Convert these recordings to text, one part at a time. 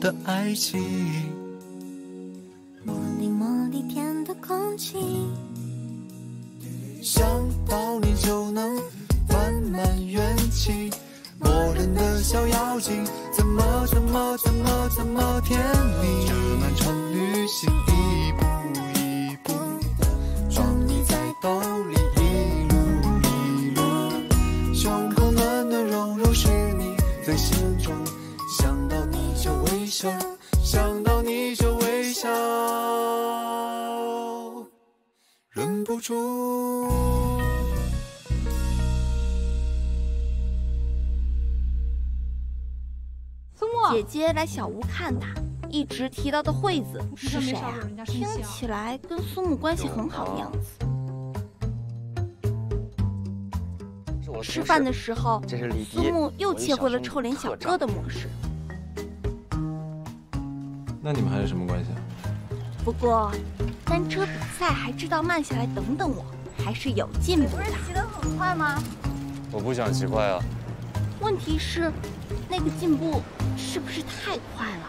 的爱情。茉莉茉莉甜的空气，想到你就能慢慢元气，磨人的小妖精怎么怎么怎么怎么甜蜜？这漫长旅行来小屋看他，一直提到的惠子是谁啊？听起来跟苏木关系很好的样子。吃饭的时候，苏迪木又切回了臭脸小哥的模式。那你们还是什么关系啊？不过，单车比赛还知道慢下来等等我，还是有进步的。骑得很快吗？我不想骑快啊。问题是，那个进步是不是太快了？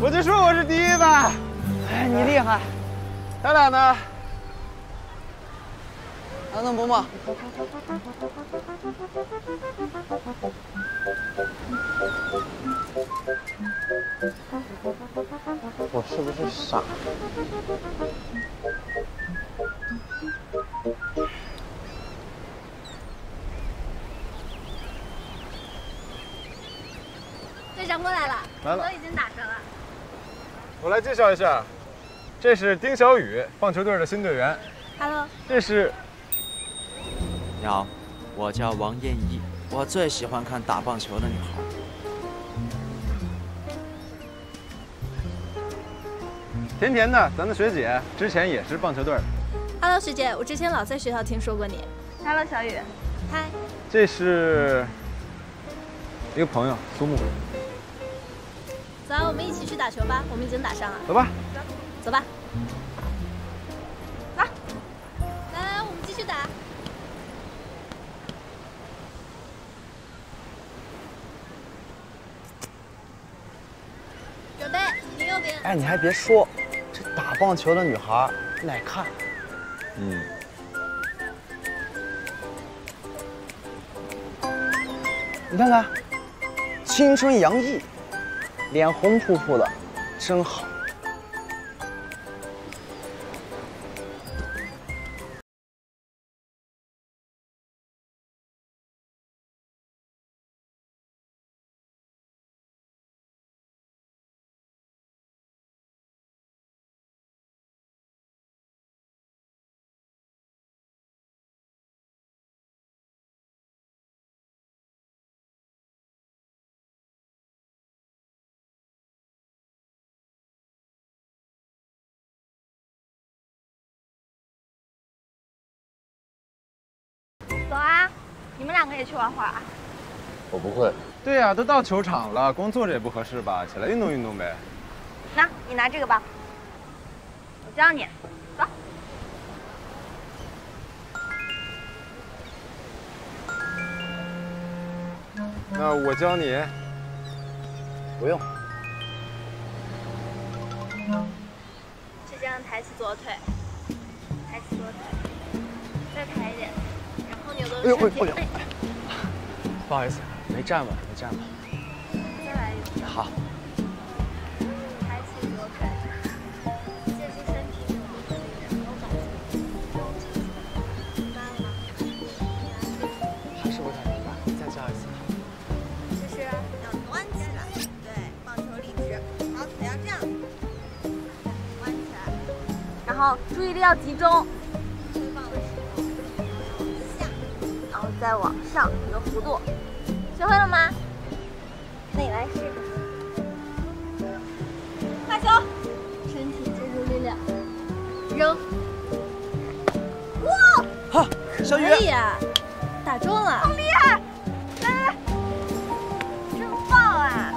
我就说我是第一吧。哎，你厉害。咱俩呢？还能不吗？我是不是傻？队长过来了，来了都已经打上了。我来介绍一下，这是丁小雨，棒球队的新队员。Hello，这是你好，我叫王艳怡，我最喜欢看打棒球的女孩。甜甜的，咱的学姐，之前也是棒球队的。Hello，学姐，我之前老在学校听说过你。Hello，小雨。嗨。这是一个朋友苏木，走啊，我们一起去打球吧，我们已经打上了。走吧。走吧。哎，你还别说，这打棒球的女孩耐看。嗯，你看看，青春洋溢，脸红扑扑的，真好。两个也去玩会儿啊。我不会。对呀、都到球场了，光坐着也不合适吧？起来运动运动呗。那你拿这个吧，我教你。走。那我教你。不用。就这样，抬起左腿，抬起左腿，再抬一点，哎呦，会不了。不好意思，没站稳。没站吧，再来一次。好，开是你抬起胳膊，借助身体，往腿里边都感觉。明白了吗？还是我感明白，再教一次。好，就是要端起来，对，保持有力。好，腿要这样，把弯起来，然后注意力要集中。再往上一个弧度，学会了吗？那你来试试。发球，身体借助力量，扔。哇！好，小雨。可以啊，打中了，好厉害！来来来，真棒啊！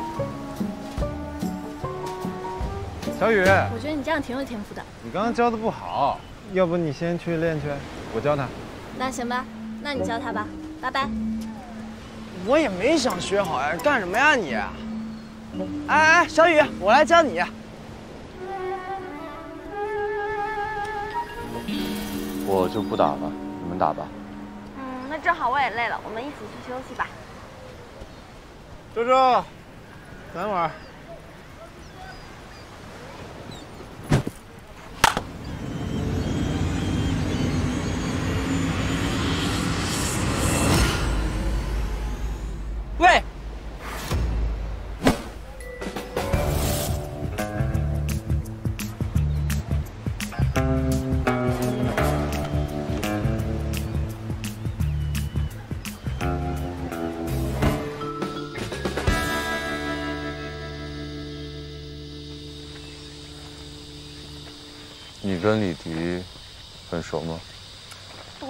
小雨，我觉得你这样挺有天赋的。你刚刚教的不好，要不你先去练去，我教他。那行吧，那你教他吧，拜拜。我也没想学好呀，干什么呀你？哎哎，小雨，我来教你。我就不打了，你们打吧。嗯，那正好我也累了，我们一起去休息吧。周周，等会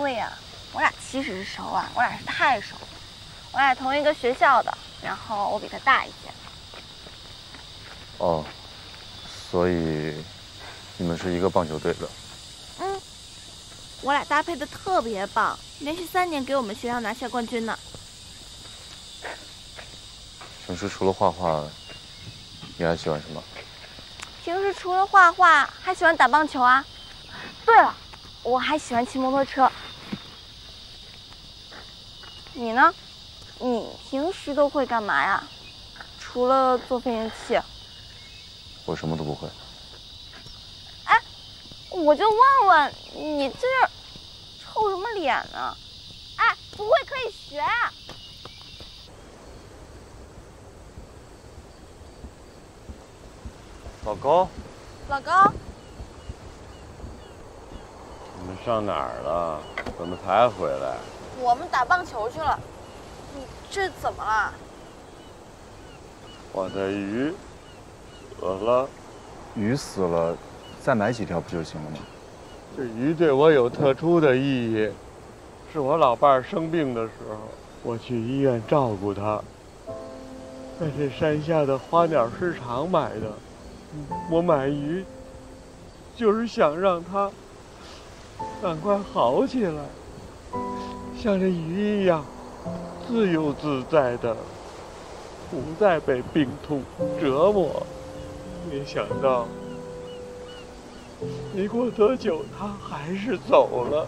对呀、我俩其实是熟啊，我俩是太熟了。我俩同一个学校的，然后我比他大一届。哦，所以你们是一个棒球队的。嗯，我俩搭配的特别棒，连续三年给我们学校拿下冠军呢。平时除了画画，你还喜欢什么？平时除了画画，还喜欢打棒球啊。对了，我还喜欢骑摩托车。你呢？你平时都会干嘛呀？除了做飞行器，我什么都不会。哎我就问问你这是臭什么脸呢？哎，不会可以学啊。老高，老高，你们上哪儿了？怎么才回来？我们打棒球去了。你这怎么了？我的鱼死了。鱼死了，再买几条不就行了吗？这鱼对我有特殊的意义，是我老伴儿生病的时候，我去医院照顾他，在这山下的花鸟市场买的。我买鱼，就是想让它赶快好起来，像这鱼一样自由自在的，不再被病痛折磨。没想到，没过多久，它还是走了。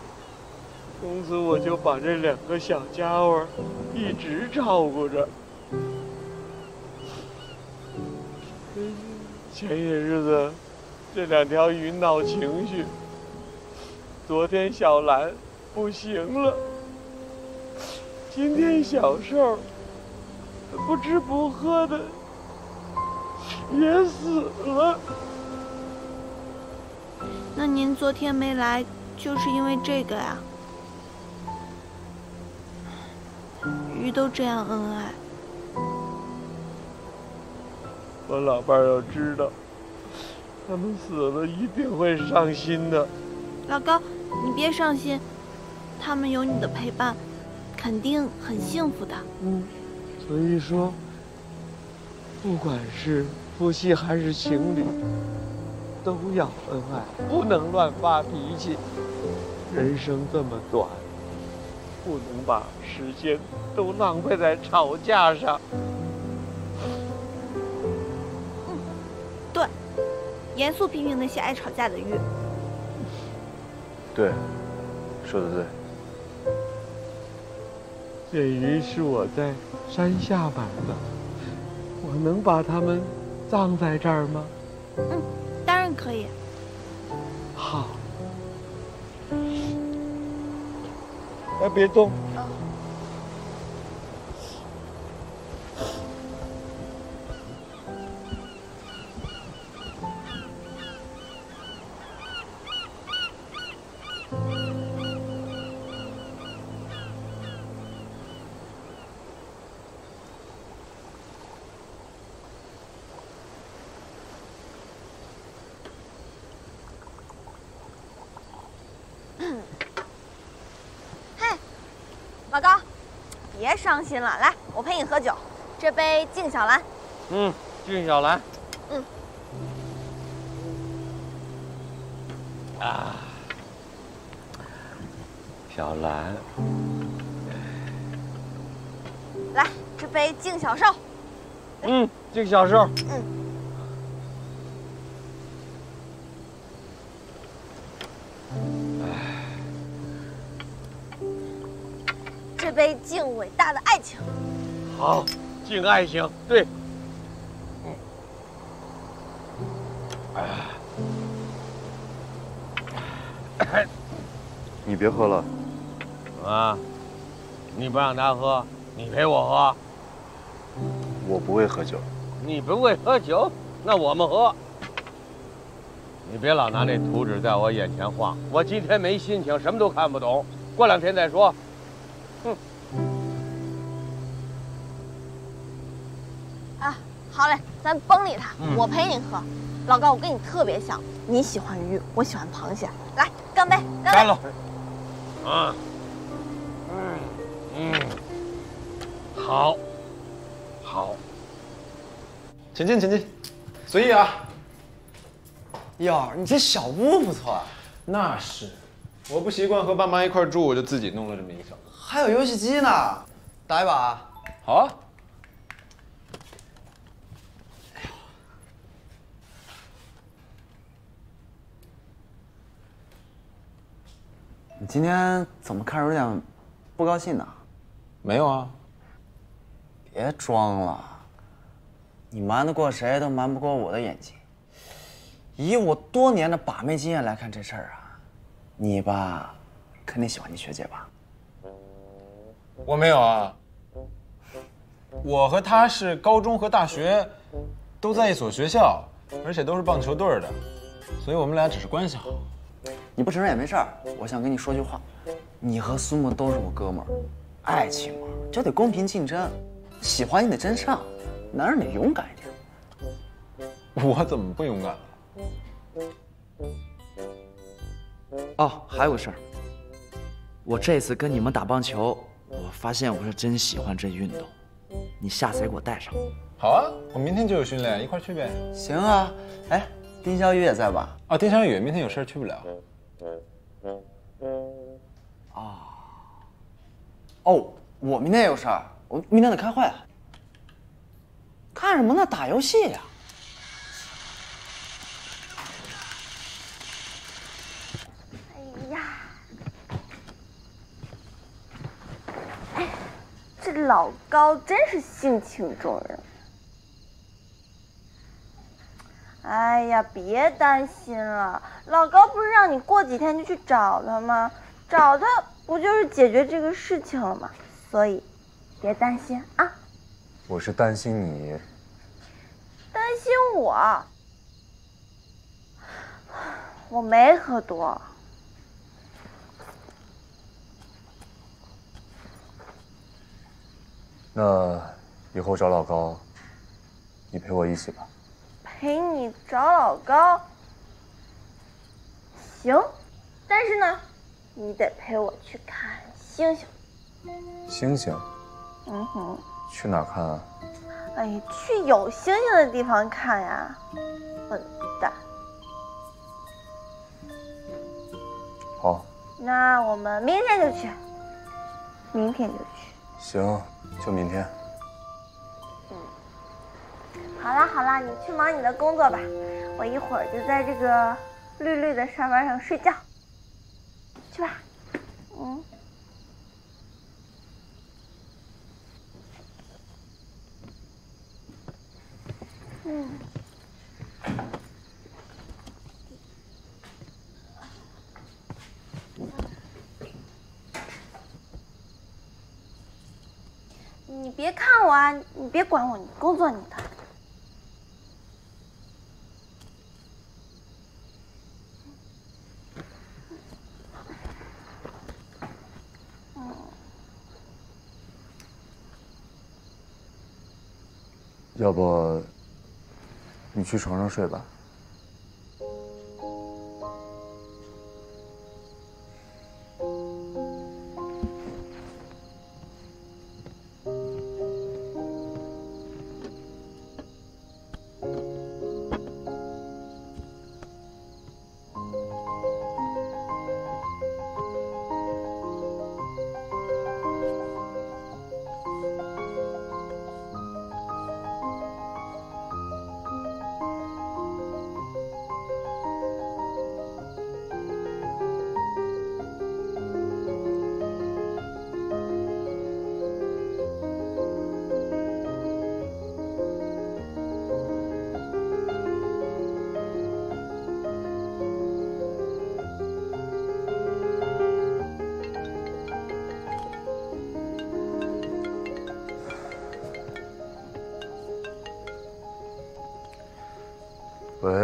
从此我就把这两个小家伙一直照顾着。前些日子，这两条鱼闹情绪。昨天小兰不行了，今天小瘦不吃不喝的也死了。那您昨天没来，就是因为这个呀？鱼都这样恩爱。我老伴儿要知道，他们死了一定会伤心的。老高，你别伤心，他们有你的陪伴，肯定很幸福的。嗯，所以说，不管是夫妻还是情侣，都要恩爱，不能乱发脾气。人生这么短，不能把时间都浪费在吵架上。对，严肃批评那些爱吵架的鱼。对，说的对。这鱼是我在山下买的，我能把它们葬在这儿吗？嗯，当然可以。好。哎，别动。别伤心了，来，我陪你喝酒。这杯敬小兰。嗯，敬小兰。嗯。啊，小兰。来，这杯敬小寿。嗯，敬小寿。嗯。杯敬伟大的爱情。好，敬爱情，对。哎，你别喝了。啊，你不让他喝，你陪我喝。我不会喝酒。你不会喝酒，那我们喝。你别老拿那图纸在我眼前晃，我今天没心情，什么都看不懂。过两天再说。咱甭理他，我陪你喝。老高，我跟你特别像，你喜欢鱼，我喜欢螃蟹。来，干杯！干了。啊。嗯嗯。好。好。请进，请进，随意啊。哟，你这小屋不错啊。那是，我不习惯和爸妈一块住，我就自己弄了这么一个小屋。还有游戏机呢，打一把。好啊。你今天怎么看着有点不高兴呢？没有啊。别装了，你瞒得过谁都瞒不过我的眼睛。以我多年的把妹经验来看这事儿啊，你吧，肯定喜欢你学姐吧？我没有啊。我和她是高中和大学都在一所学校，而且都是棒球队的，所以我们俩只是关系好。你不承认也没事儿，我想跟你说句话，你和苏木都是我哥们儿，爱情嘛就得公平竞争，喜欢你得真上，男人得勇敢一点。我怎么不勇敢了？哦，还有个事儿，我这次跟你们打棒球，我发现我是真喜欢这运动，你下次也给我带上。好啊，我明天就有训练，一块去呗。行啊，哎，丁小雨也在吧？啊，丁小雨明天有事去不了。啊，哦，我明天也有事儿，我明天得开会。看什么呢？打游戏呀。哎呀，哎，这老高真是性情中人。哎呀，别担心了，老高不是让你过几天就去找他吗？找他不就是解决这个事情了吗？所以，别担心啊。我是担心你。担心我？我没喝多。那以后找老高，你陪我一起吧。陪你找老高，行，但是呢，你得陪我去看星星。星星？嗯哼。去哪看啊？哎呀，去有星星的地方看呀，笨蛋。好。那我们明天就去。明天就去。行，就明天。好啦好啦，你去忙你的工作吧，我一会儿就在这个绿绿的沙发上睡觉。去吧，嗯。嗯。你别看我啊，你别管我，你工作你的。要不，你去床上睡吧。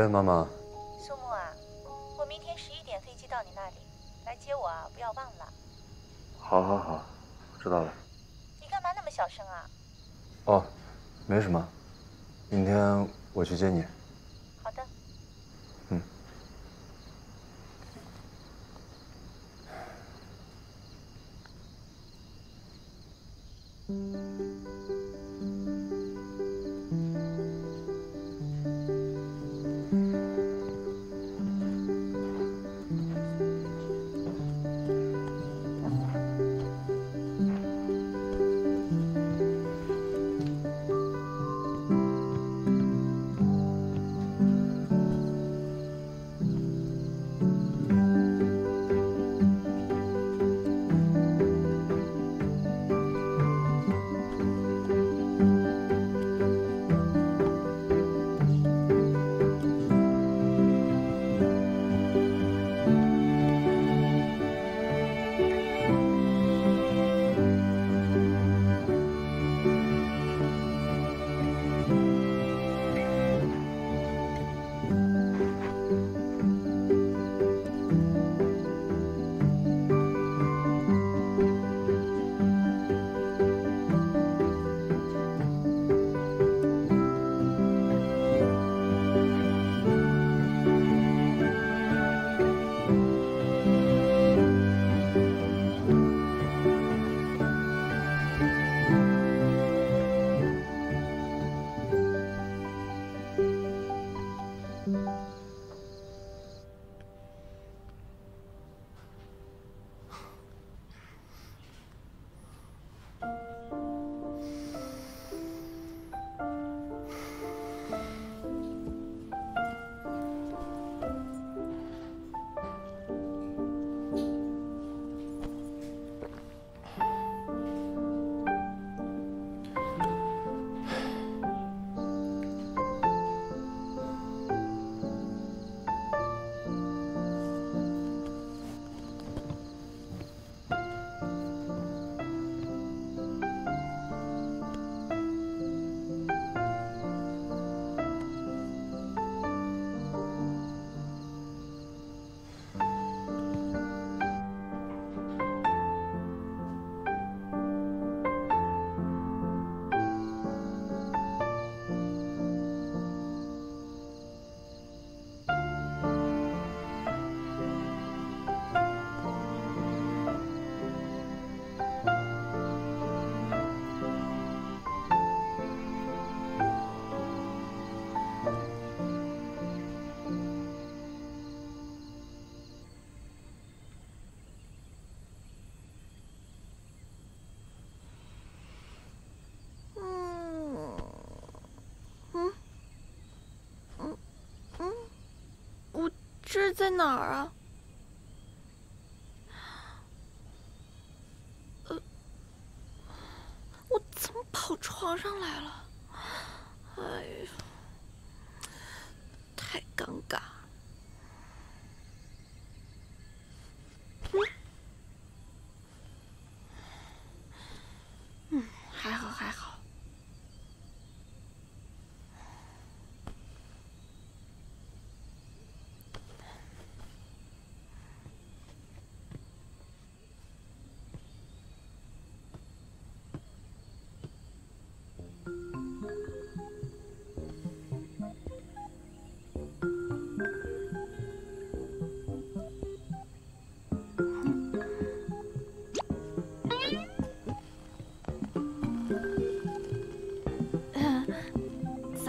妈妈。苏木啊，我明天十一点飞机到你那里，来接我啊，不要忘了。好，好，好，知道了。这是在哪儿啊？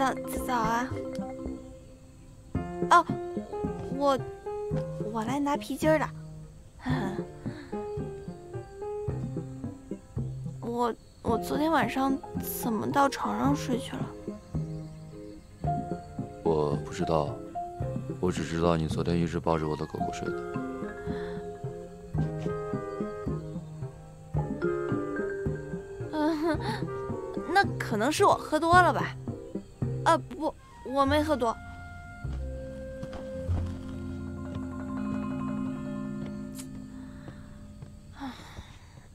早早啊！哦，我我来拿皮筋儿的。我我昨天晚上怎么到床上睡去了？我不知道，我只知道你昨天一直抱着我的狗狗睡的。嗯，那可能是我喝多了吧。我没喝多。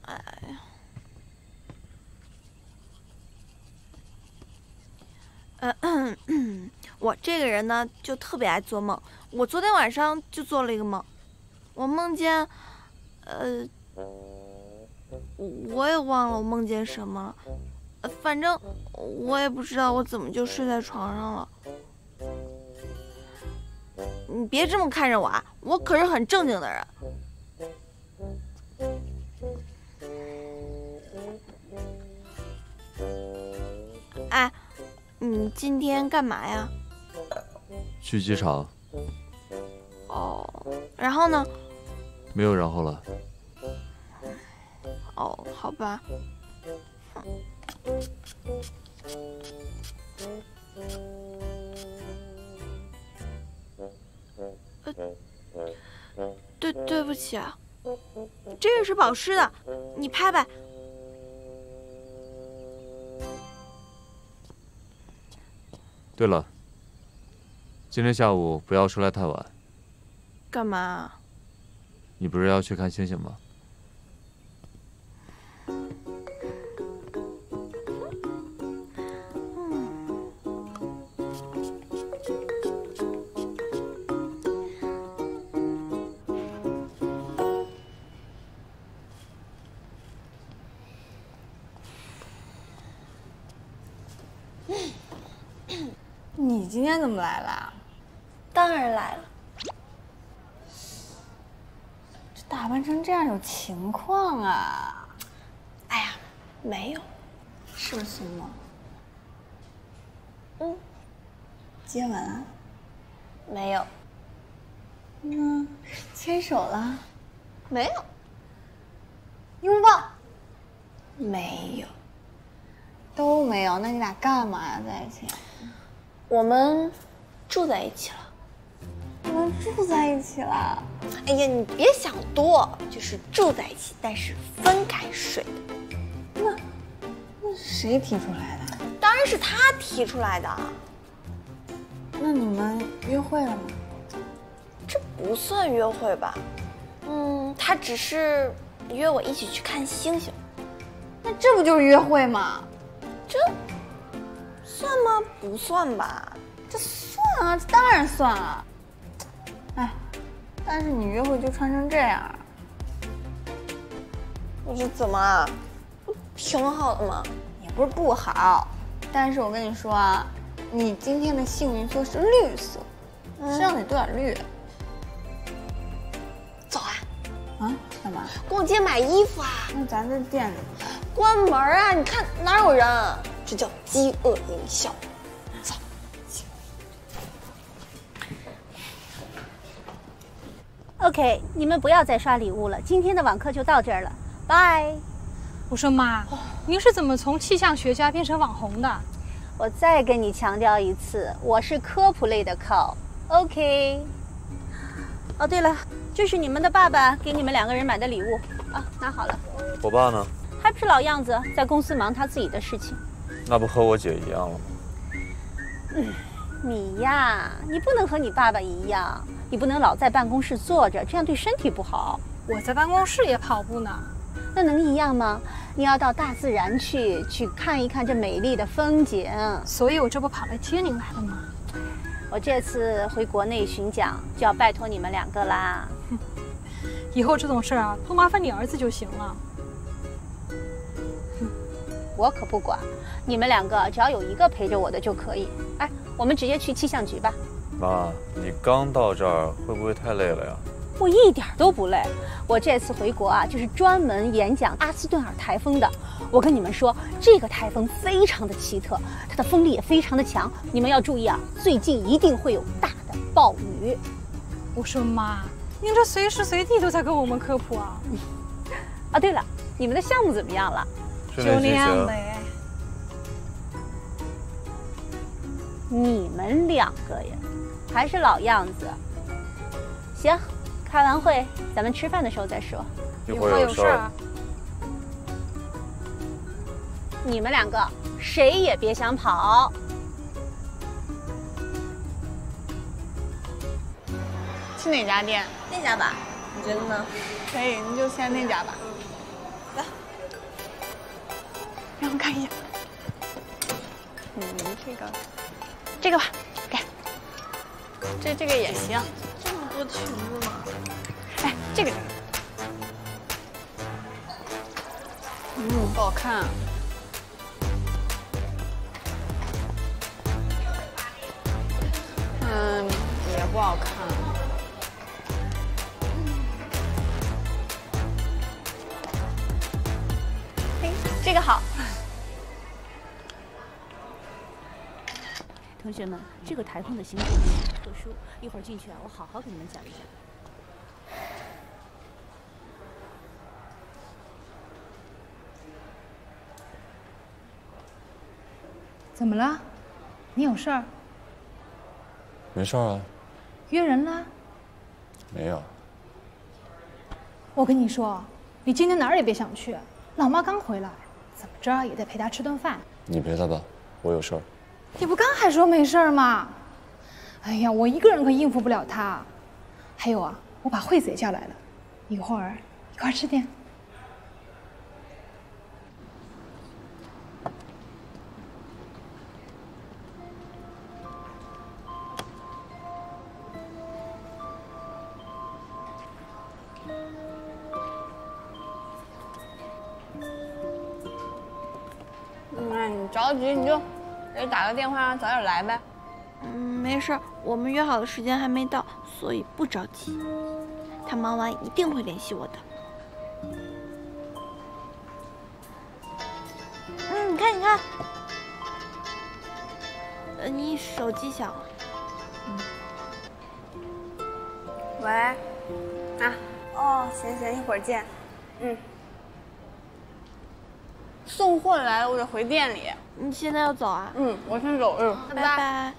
哎呀，嗯，我这个人呢，就特别爱做梦。我昨天晚上就做了一个梦，我梦见，呃，我也忘了我梦见什么了，反正我也不知道我怎么就睡在床上了。你别这么看着我啊，我可是很正经的人。哎，你今天干嘛呀？去机场，哦，然后呢？没有然后了。哦，好吧。呃，对，对不起啊，这个是保湿的，你拍拍。对了，今天下午不要出来太晚。干嘛？你不是要去看星星吗？啊？哎呀，没有，是不是吗？嗯，接吻了？没有，那牵手了？没有，拥抱？没有，都没有。那你俩干嘛呀？在一起？我们住在一起了。你们住在一起了？哎呀，你别想多，就是住在一起，但是分开睡的。那那是谁提出来的？当然是他提出来的。那你们约会了吗？这不算约会吧？嗯，他只是约我一起去看星星。那这不就是约会吗？这算吗？不算吧？这算啊，这当然算啊。哎，但是你约会就穿成这样，我这怎么了？不挺好的吗？也不是不好，但是我跟你说啊，你今天的幸运色是绿色，身上得多点绿。走啊！啊？干嘛？逛街买衣服啊！那咱这店里关门啊！你看哪有人？这叫饥饿营销。OK，你们不要再刷礼物了，今天的网课就到这儿了，拜。我说妈，您是怎么从气象学家变成网红的？我再跟你强调一次，我是科普类的靠。OK。哦，对了，这是你们的爸爸给你们两个人买的礼物啊，拿好了。我爸呢？还不是老样子，在公司忙他自己的事情。那不和我姐一样了吗？嗯，你呀，你不能和你爸爸一样，你不能老在办公室坐着，这样对身体不好。我在办公室也跑步呢，那能一样吗？你要到大自然去，去看一看这美丽的风景。所以我这不跑来接您来了吗？我这次回国内巡讲，就要拜托你们两个啦。以后这种事儿啊，多麻烦你儿子就行了。我可不管，你们两个只要有一个陪着我的就可以。哎，我们直接去气象局吧。妈，你刚到这儿，会不会太累了呀？我一点都不累，我这次回国啊，就是专门演讲阿斯顿尔台风的。我跟你们说，这个台风非常的奇特，它的风力也非常的强，你们要注意啊，最近一定会有大的暴雨。我说妈，您这随时随地都在跟我们科普啊。啊，对了，你们的项目怎么样了？就那样呗。你们两个呀，还是老样子。行，开完会咱们吃饭的时候再说。一会儿有事儿。你们两个谁也别想跑。去哪家店？那家吧，你觉得呢？可以，你就先那家吧。来，让我看一下。嗯，这个，这个吧，给。这这个也行。这么多裙子吗？哎，这个这个，嗯，不好看。嗯，也不好看。同学们，这个台风的形成很特殊，一会儿进去啊，我好好给你们讲一讲。怎么了？你有事儿？没事啊，约人了？没有。我跟你说，你今天哪儿也别想去。老妈刚回来，怎么着也得陪她吃顿饭。你陪她吧，我有事儿。你不刚还说没事吗？哎呀，我一个人可应付不了他。还有啊，我把惠子也叫来了，一会儿一块吃点。那你着急你就给打个电话，让早点来呗。嗯，没事，我们约好的时间还没到，所以不着急。他忙完一定会联系我的。嗯，你看，你看，呃，你手机响了。喂，啊，哦，行行，一会儿见。嗯。送货来了，我得回店里。你现在要走啊？嗯，我先走嗯，拜拜。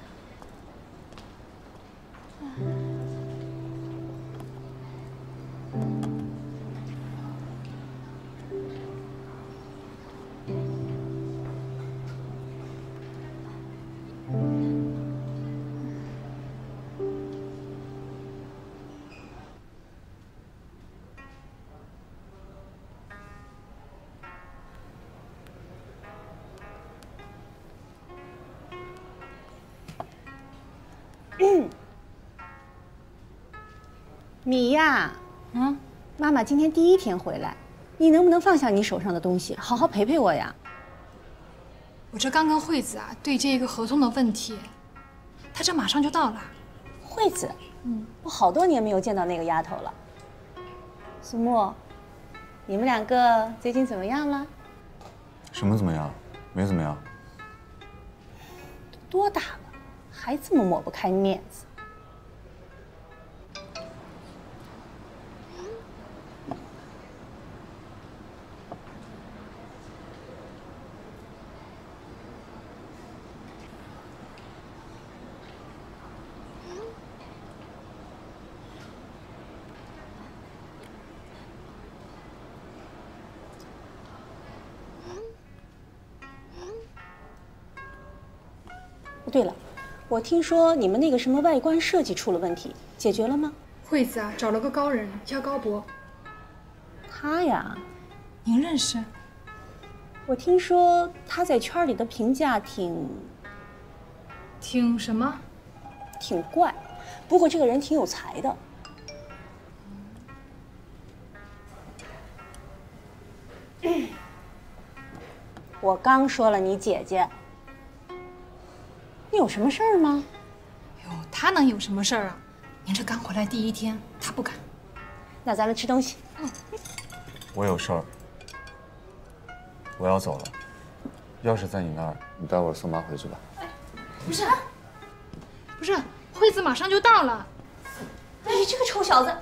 米娅，嗯，妈妈今天第一天回来，你能不能放下你手上的东西，好好陪陪我呀？我这刚跟惠子啊对接一个合同的问题，她这马上就到了。惠子，嗯，我好多年没有见到那个丫头了。苏沫，你们两个最近怎么样了？什么怎么样？没怎么样。多大了，还这么抹不开面子？我听说你们那个什么外观设计出了问题，解决了吗？惠子啊，找了个高人，叫高博。他呀，您认识？我听说他在圈里的评价挺……挺什么？挺怪，不过这个人挺有才的。我刚说了，你姐姐。你有什么事儿吗？哟，他能有什么事儿啊？您这刚回来第一天，他不敢。那咱们吃东西。嗯。我有事儿，我要走了。钥匙在你那儿，你待会儿送妈回去吧。不是，不是，惠子马上就到了。哎，这个臭小子，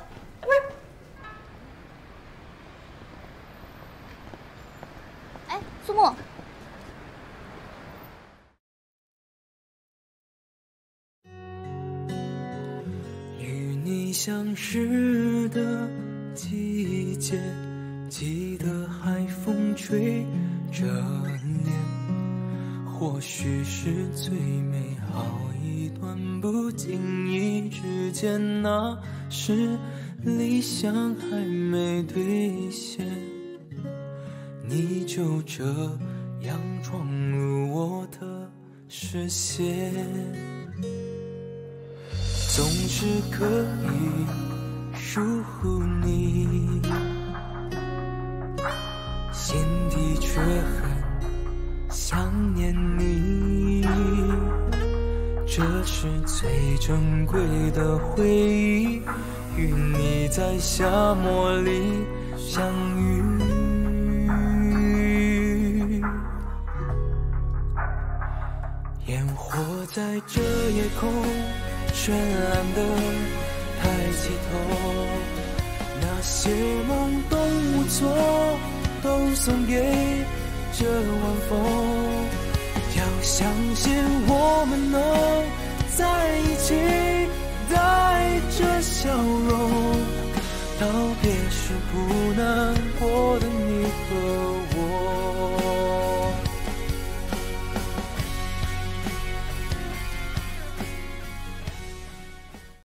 相识的季节，记得海风吹着脸，或许是最美好一段不经意之间，那时理想还没兑现，你就这样闯入我的视线。总是可以疏忽你，心底却很想念你。这是最珍贵的回忆，与你在夏末里相遇。烟火在这夜空绚烂的抬起头，那些梦都无措，都送给这晚风。要相信我们能在一起，带着笑容，道别时不难过的你和我。